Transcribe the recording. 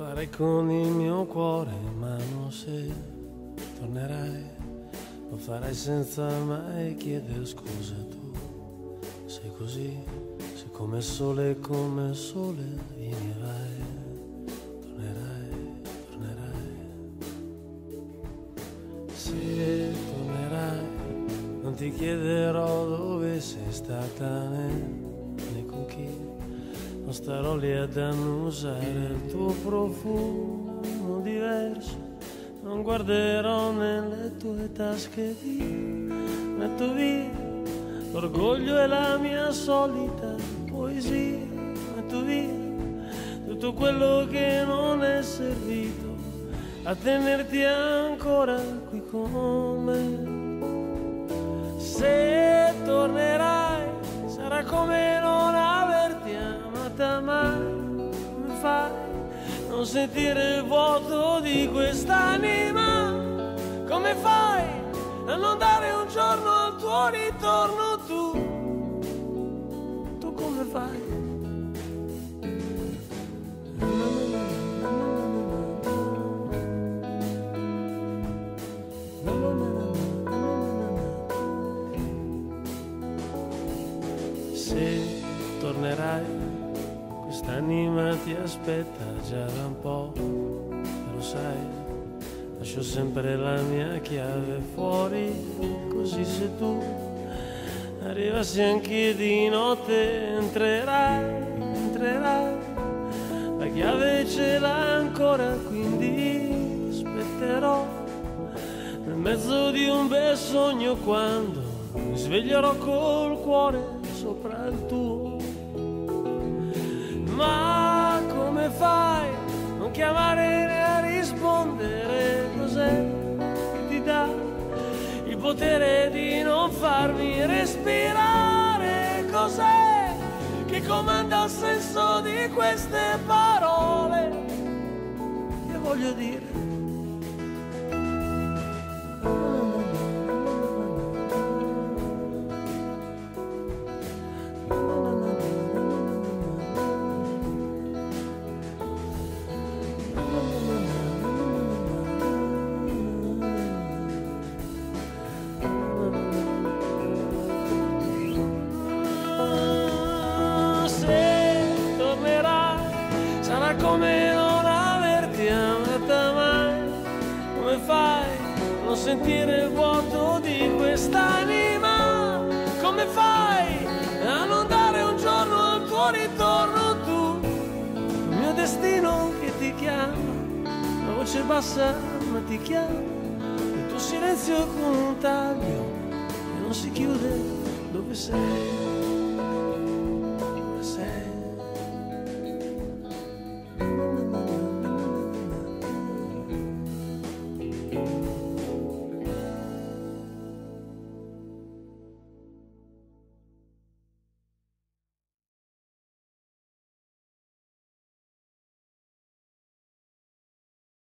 Vorrei con il mio cuore in mano se tornerai, lo farai senza mai chiedere scusa tu. Sei così, sei come sole, come sole, vieni e vai, tornerai, tornerai. Se tornerai, non ti chiederò dove sei stata né, né con chi non starò lì ad annusare il tuo profumo diverso, non guarderò nelle tue tasche via, metto via. L'orgoglio e la mia solita poesia, metto via tutto quello che non è servito a tenerti ancora qui con me. Se tornerai sarà come non non sentire il vuoto di quest'anima? Come fai a non dare un giorno al tuo ritorno tu? Tu come fai? Se tornerai, quest'anima ti aspetta già da un po', lo sai, lascio sempre la mia chiave fuori, così se tu arrivassi anche di notte entrerai, entrerai, la chiave ce l'ha ancora, quindi aspetterò nel mezzo di un bel sogno quando mi sveglierò col cuore sopra il tuo. Ma come fai a non chiamare né a rispondere? Cos'è che ti dà il potere di non farmi respirare? Cos'è che comanda il senso di queste parole? Che voglio dire? non sentire il vuoto di quest'anima. Come fai a non dare un giorno al tuo ritorno tu? Il mio destino che ti chiama, la voce bassa ma ti chiama, il tuo silenzio con un taglio e non si chiude dove sei.